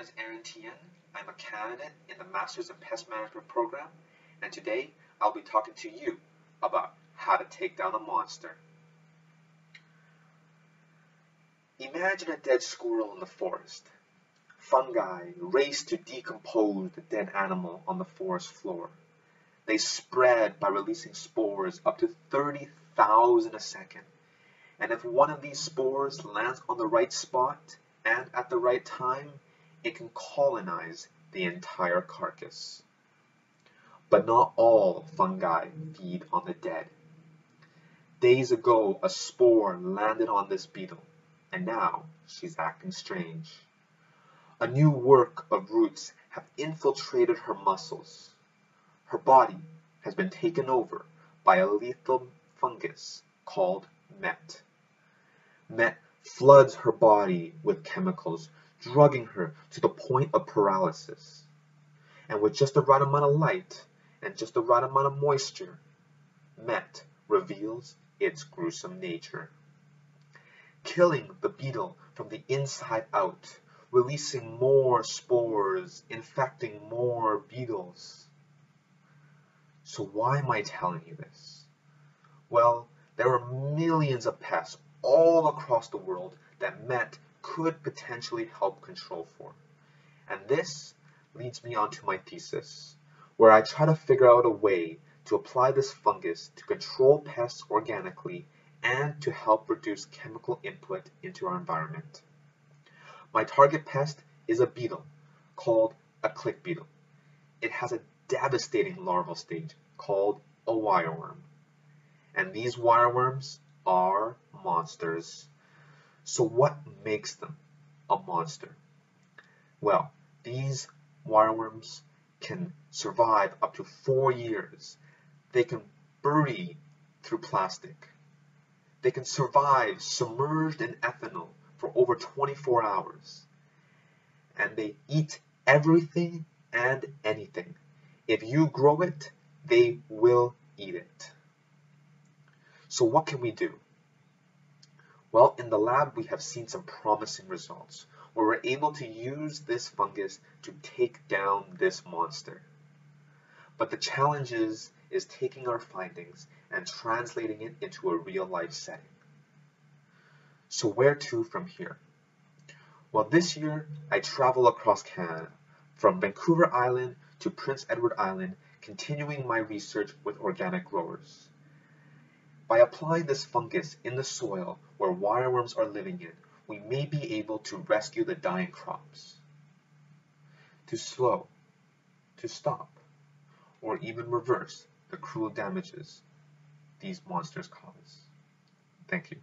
is Aaron Thien. I'm a candidate in the Masters of Pest Management program, and today I'll be talking to you about how to take down a monster. Imagine a dead squirrel in the forest. Fungi race to decompose the dead animal on the forest floor. They spread by releasing spores up to 30,000 a second. And if one of these spores lands on the right spot and at the right time, it can colonize the entire carcass. But not all fungi feed on the dead. Days ago, a spore landed on this beetle, and now she's acting strange. A new work of roots have infiltrated her muscles. Her body has been taken over by a lethal fungus called MET. MET floods her body with chemicals drugging her to the point of paralysis. And with just the right amount of light and just the right amount of moisture, Met reveals its gruesome nature. Killing the beetle from the inside out, releasing more spores, infecting more beetles. So why am I telling you this? Well, there are millions of pests all across the world that MET could potentially help control for. And this leads me on to my thesis, where I try to figure out a way to apply this fungus to control pests organically and to help reduce chemical input into our environment. My target pest is a beetle called a click beetle. It has a devastating larval stage called a wireworm. And these wireworms are monsters. So what makes them a monster? Well, these wireworms can survive up to four years. They can bury through plastic. They can survive submerged in ethanol for over 24 hours. And they eat everything and anything. If you grow it, they will eat it. So what can we do? Well, in the lab, we have seen some promising results where we're able to use this fungus to take down this monster. But the challenge is, is taking our findings and translating it into a real life setting. So where to from here? Well, this year I travel across Canada, from Vancouver Island to Prince Edward Island, continuing my research with organic growers. By applying this fungus in the soil where wireworms are living in, we may be able to rescue the dying crops, to slow, to stop, or even reverse the cruel damages these monsters cause. Thank you.